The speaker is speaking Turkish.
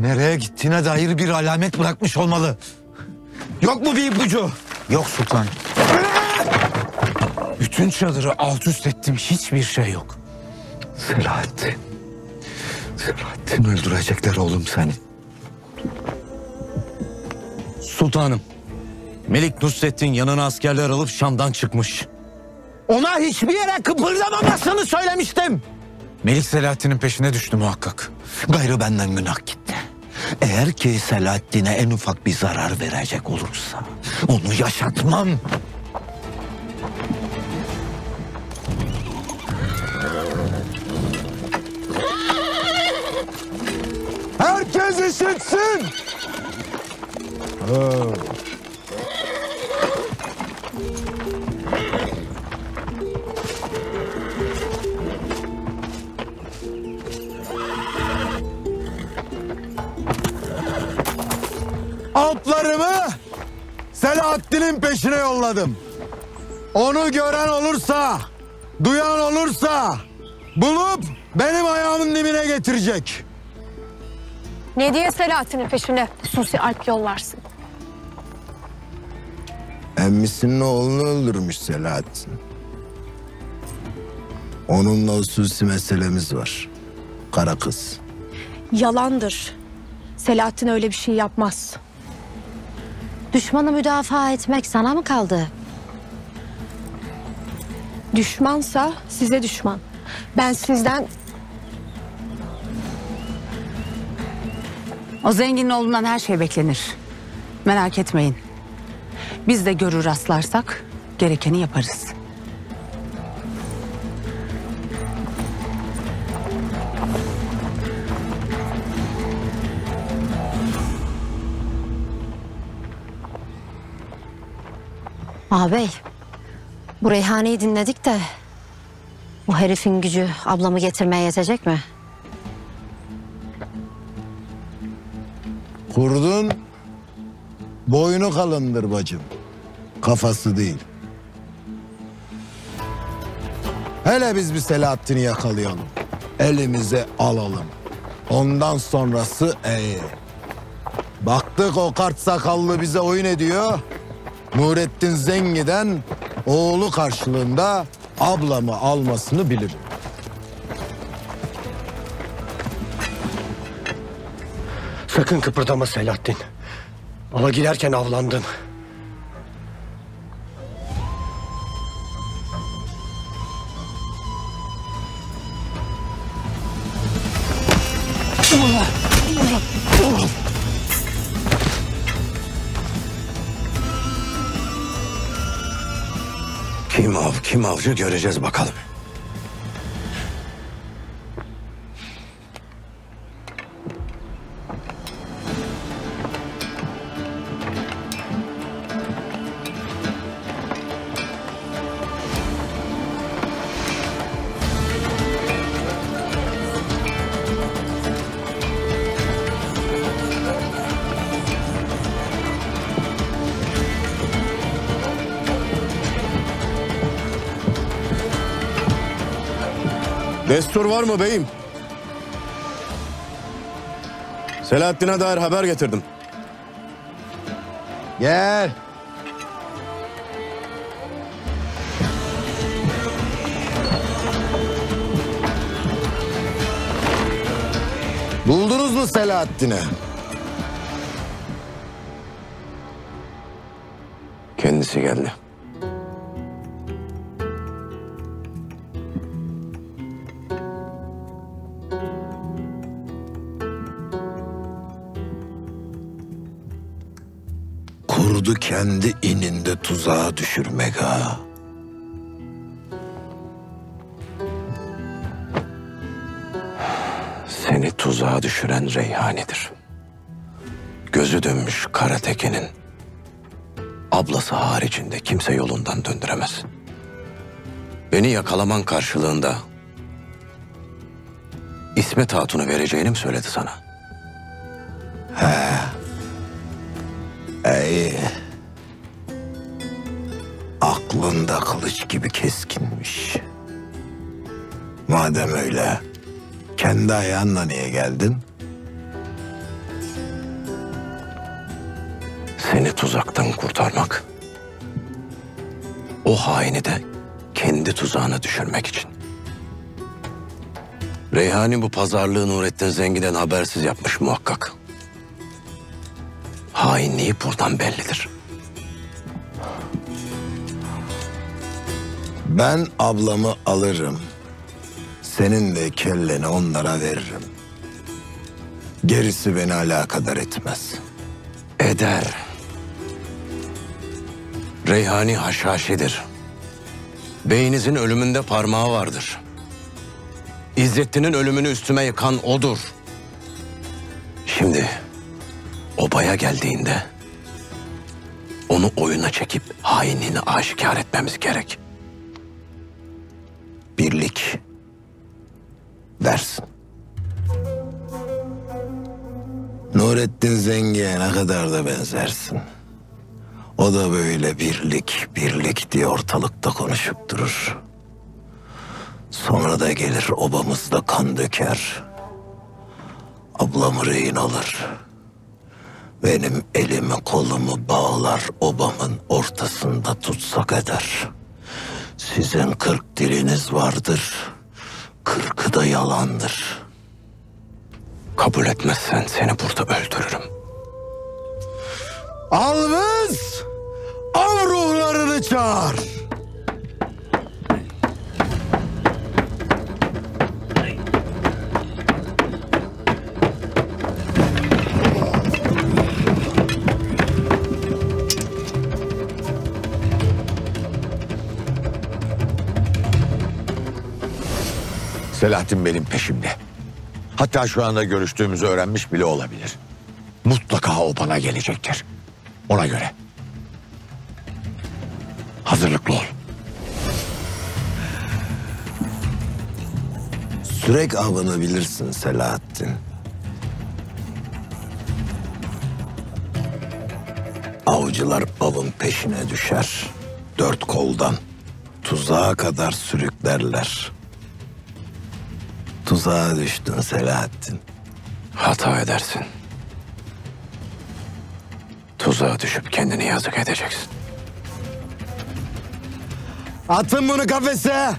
Nereye gittiğine dair bir alamet bırakmış olmalı. Yok mu bir ipucu? Yok sultan. Bütün çadırı alt üst ettim. Hiçbir şey yok. Selahattin. Selahattin öldürecekler oğlum seni. Sultanım. Melik Nusrettin yanına askerler alıp Şam'dan çıkmış. Ona hiçbir yere kıpırdamamasını söylemiştim. Melik Selahattin'in peşine düştü muhakkak. Gayrı benden günah gitti. Eğer ki Selahattin'e en ufak bir zarar verecek olursa onu yaşatmam. Herkes işitsin. Atlarımı Selahattin'in peşine yolladım. Onu gören olursa, duyan olursa bulup benim ayağımın dibine getirecek. Ne diye Selahattin'in peşine hususi alp yollarsın? Emmisinin oğlunu öldürmüş Selahattin. Onunla hususi meselemiz var. Kara kız. Yalandır. Selahattin öyle bir şey yapmaz. Düşmanı müdafaa etmek sana mı kaldı? Düşmansa size düşman. Ben sizden O zenginin oğlundan her şey beklenir. Merak etmeyin. Biz de görür rastlarsak gerekeni yaparız. Ağabey, bu Reyhane'yi dinledik de... ...bu herifin gücü ablamı getirmeye yetecek mi? Kurdun boynu kalındır bacım. Kafası değil. Hele biz bir Selahattin'i yakalayalım. Elimize alalım. Ondan sonrası iyi. Baktık o kart sakallı bize oyun ediyor. Nurettin Zengi'den oğlu karşılığında ablamı almasını bilirim. Sakın kıpırdama Selahattin. Ava girerken avlandın. Kim av kim avcı göreceğiz bakalım. Destur var mı beyim? Selahattin'e dair haber getirdim. Gel. Buldunuz mu Selahattin'i? Kendisi geldi. Kurdu kendi ininde tuzağa düşürmek ha. Seni tuzağa düşüren Reyhane'dir. Gözü dönmüş Karateke'nin ablası haricinde kimse yolundan döndüremez. Beni yakalaman karşılığında İsmet Hatun'u vereceğini mi söyledi sana? İyi. Aklında kılıç gibi keskinmiş. Madem öyle, kendi ayağınla niye geldin? Seni tuzaktan kurtarmak. O haini de kendi tuzağına düşürmek için. Reyhani bu pazarlığı Nurettin Zengin'den habersiz yapmış muhakkak. Hainliği buradan bellidir.'' Ben ablamı alırım. Senin de kelleni onlara veririm. Gerisi beni alakadar etmez. Eder. Reyhani haşhaşidir. Beyinizin ölümünde parmağı vardır. İzzettin'in ölümünü üstüme yıkan odur. Şimdi obaya geldiğinde onu oyuna çekip hainliğini aşikar etmemiz gerek. Birlik dersin. Nurettin Zengi'ye ne kadar da benzersin. O da böyle birlik, birlik diye ortalıkta konuşup durur. Sonra da gelir obamızda kan döker. Ablamı rehin alır. Benim elimi kolumu bağlar obamın ortasında tutsak eder. Sizin kırk diliniz vardır. Kırkı da yalandır. Kabul etmezsen seni burada öldürürüm. Alvız! Av ruhlarını çağır. Selahattin benim peşimde. Hatta şu anda görüştüğümüzü öğrenmiş bile olabilir. Mutlaka o bana gelecektir. Ona göre. Hazırlıklı ol. Sürek avını bilirsin Selahattin. Avcılar avın peşine düşer. Dört koldan. Tuzağa kadar sürüklerler. Tuzağa düştün Selahattin. Hata edersin. Tuzağa düşüp kendini yazık edeceksin. Atın bunu kafese.